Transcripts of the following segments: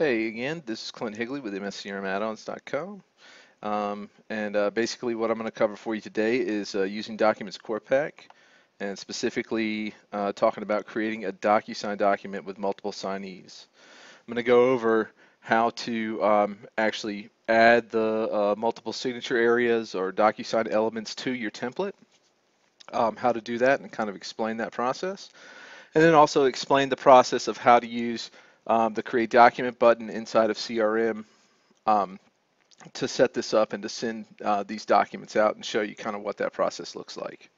Hey again, this is Clint Higley with MSCRMaddons.com. Um, and uh, basically what I'm going to cover for you today is uh, using Documents Core Pack and specifically uh, talking about creating a DocuSign document with multiple signees. I'm going to go over how to um, actually add the uh, multiple signature areas or DocuSign elements to your template, um, how to do that and kind of explain that process. And then also explain the process of how to use um, the create document button inside of CRM um, to set this up and to send uh, these documents out and show you kind of what that process looks like.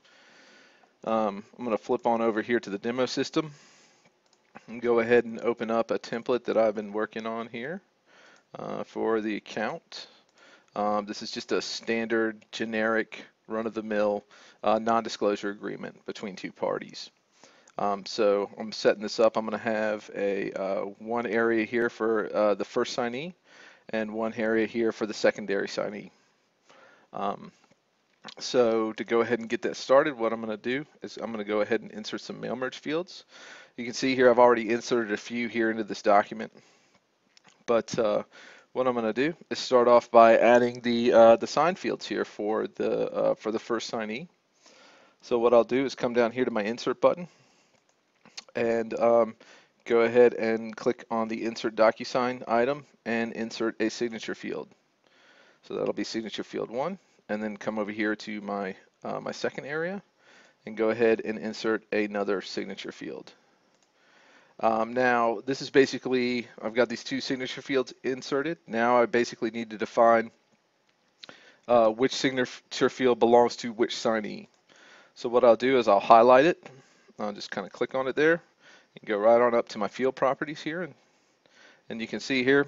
Um, I'm going to flip on over here to the demo system and go ahead and open up a template that I've been working on here uh, for the account. Um, this is just a standard generic run-of-the-mill uh, non-disclosure agreement between two parties. Um, so I'm setting this up. I'm going to have a uh, one area here for uh, the first signee and one area here for the secondary signee. Um, so to go ahead and get that started, what I'm going to do is I'm going to go ahead and insert some mail merge fields. You can see here I've already inserted a few here into this document. But uh, what I'm going to do is start off by adding the uh, the sign fields here for the uh, for the first signee. So what I'll do is come down here to my insert button and um, go ahead and click on the insert DocuSign item and insert a signature field. So that'll be signature field one and then come over here to my uh, my second area and go ahead and insert another signature field. Um, now this is basically I've got these two signature fields inserted. Now I basically need to define uh, which signature field belongs to which signee. So what I'll do is I'll highlight it I'll just kind of click on it there and go right on up to my field properties here and, and you can see here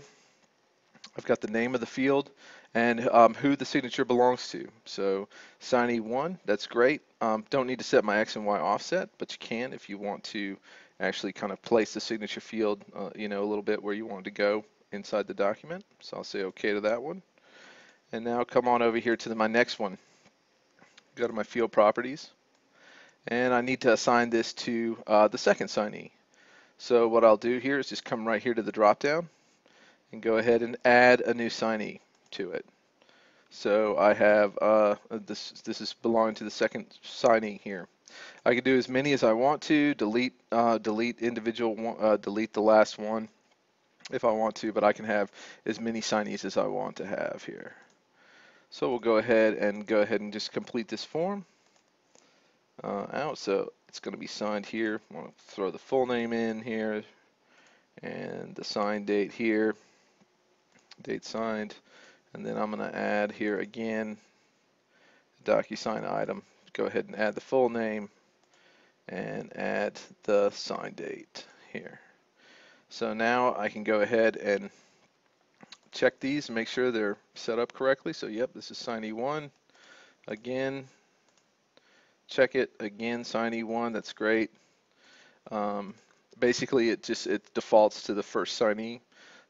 I've got the name of the field and um, who the signature belongs to. So signee one, that's great. Um, don't need to set my X and Y offset, but you can if you want to actually kind of place the signature field, uh, you know, a little bit where you want it to go inside the document. So I'll say OK to that one. And now come on over here to the, my next one. Go to my field properties and I need to assign this to uh, the second signee. So what I'll do here is just come right here to the drop down and go ahead and add a new signee to it. So I have uh, this this is belonging to the second signee here. I can do as many as I want to, delete uh, delete individual one, uh, delete the last one if I want to, but I can have as many signees as I want to have here. So we'll go ahead and go ahead and just complete this form uh, out. So it's going to be signed here. I'm going to throw the full name in here and the sign date here, date signed. And then I'm going to add here again, DocuSign item. Go ahead and add the full name and add the sign date here. So now I can go ahead and check these and make sure they're set up correctly. So yep, this is signee one. Again, check it again, signee one, that's great. Um, basically, it just it defaults to the first signee.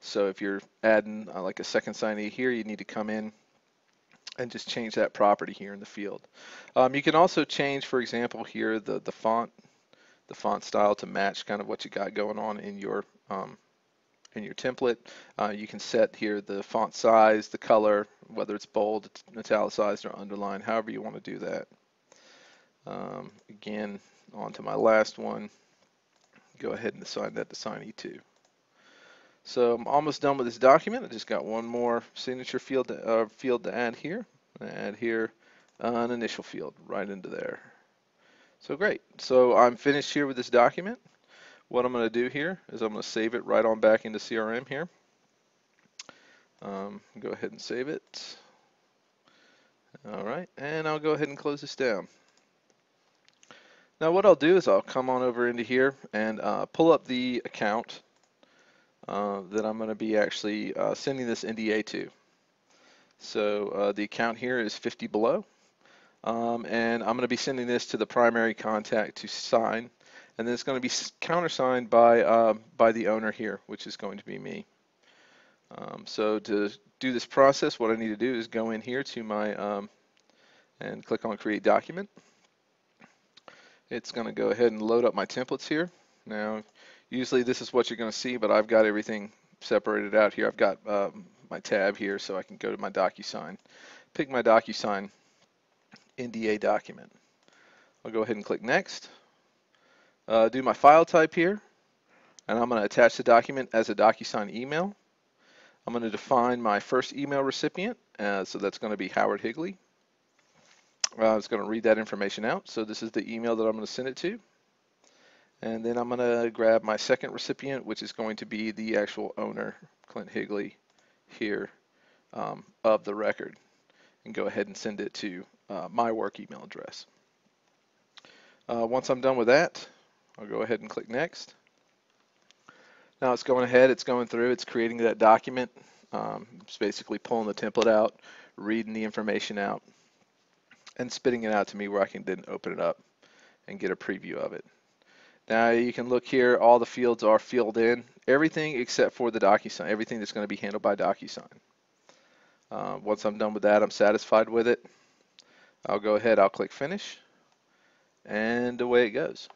So if you're adding uh, like a second signee here, you need to come in and just change that property here in the field. Um, you can also change, for example, here the the font, the font style to match kind of what you got going on in your um, in your template. Uh, you can set here the font size, the color, whether it's bold, italicized, or underlined, however you want to do that. Um, again, on to my last one. Go ahead and assign that to signee 2. So I'm almost done with this document. I just got one more signature field to, uh, field to add here. Add here uh, an initial field right into there. So great. So I'm finished here with this document. What I'm going to do here is I'm going to save it right on back into CRM here. Um, go ahead and save it. All right, and I'll go ahead and close this down. Now what I'll do is I'll come on over into here and uh, pull up the account uh, that I'm going to be actually uh, sending this NDA to. So uh, the account here is 50 below. Um, and I'm going to be sending this to the primary contact to sign. And then it's going to be countersigned by, uh, by the owner here, which is going to be me. Um, so to do this process, what I need to do is go in here to my, um, and click on Create Document it's going to go ahead and load up my templates here. Now, usually this is what you're going to see, but I've got everything separated out here. I've got um, my tab here so I can go to my DocuSign, pick my DocuSign NDA document. I'll go ahead and click next. Uh, do my file type here, and I'm going to attach the document as a DocuSign email. I'm going to define my first email recipient, uh, so that's going to be Howard Higley. Uh, I was going to read that information out, so this is the email that I'm going to send it to. And then I'm going to grab my second recipient, which is going to be the actual owner, Clint Higley, here um, of the record, and go ahead and send it to uh, my work email address. Uh, once I'm done with that, I'll go ahead and click next. Now it's going ahead, it's going through, it's creating that document. Um, it's basically pulling the template out, reading the information out, and spitting it out to me where I can then open it up and get a preview of it. Now you can look here, all the fields are filled in, everything except for the DocuSign, everything that's going to be handled by DocuSign. Uh, once I'm done with that, I'm satisfied with it. I'll go ahead, I'll click finish, and away it goes.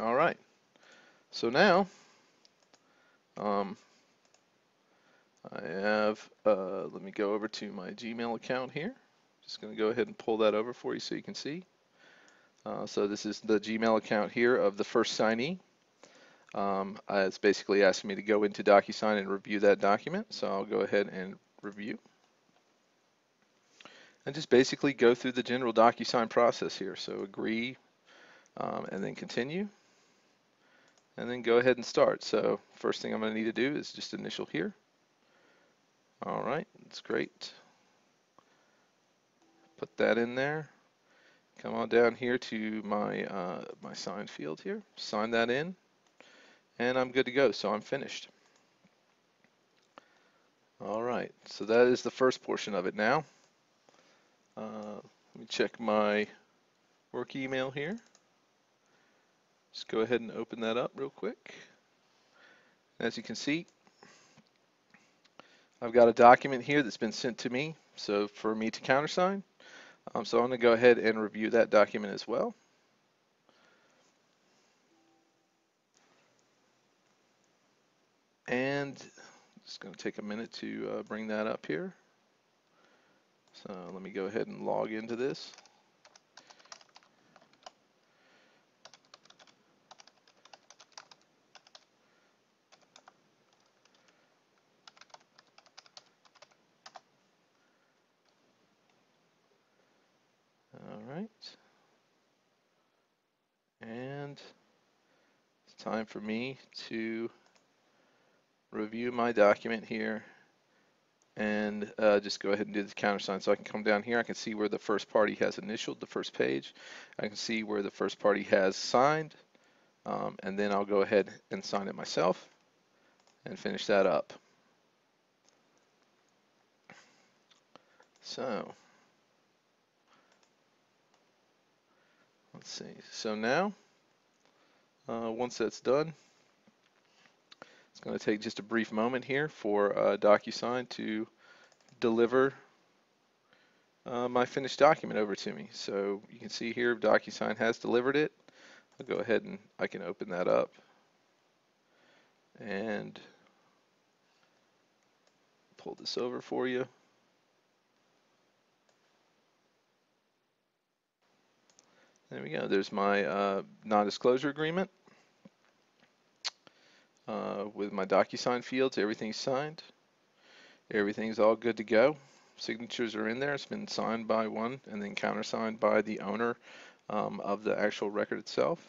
All right, so now um, I have, uh, let me go over to my Gmail account here. Just going to go ahead and pull that over for you so you can see. Uh, so this is the Gmail account here of the first signee. Um, uh, it's basically asking me to go into DocuSign and review that document. So I'll go ahead and review. And just basically go through the general DocuSign process here. So agree um, and then continue. And then go ahead and start. So first thing I'm going to need to do is just initial here. All right, that's great. Put that in there. Come on down here to my uh, my sign field here. Sign that in, and I'm good to go. So I'm finished. All right, so that is the first portion of it now. Uh, let me check my work email here. Just go ahead and open that up real quick. As you can see, I've got a document here that's been sent to me, so for me to countersign. Um, so I'm going to go ahead and review that document as well. And just going to take a minute to uh, bring that up here. So let me go ahead and log into this. And it's time for me to review my document here and uh, just go ahead and do the countersign. So I can come down here, I can see where the first party has initialed the first page. I can see where the first party has signed. Um, and then I'll go ahead and sign it myself and finish that up. So let's see. So now, uh, once that's done, it's going to take just a brief moment here for uh, DocuSign to deliver uh, my finished document over to me. So you can see here DocuSign has delivered it. I'll go ahead and I can open that up and pull this over for you. There we go. There's my uh, non-disclosure agreement uh, with my DocuSign fields. Everything's signed. Everything's all good to go. Signatures are in there. It's been signed by one and then countersigned by the owner um, of the actual record itself.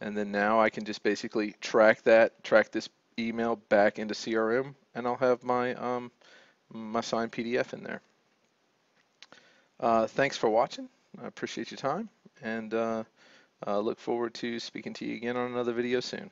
And then now I can just basically track that, track this email back into CRM, and I'll have my um, my signed PDF in there. Uh, thanks for watching. I appreciate your time and uh, uh, look forward to speaking to you again on another video soon.